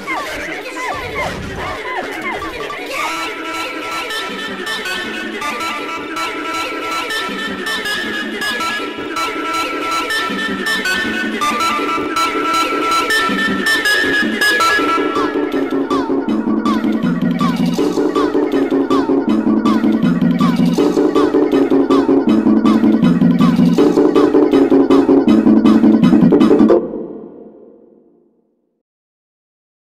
Oh,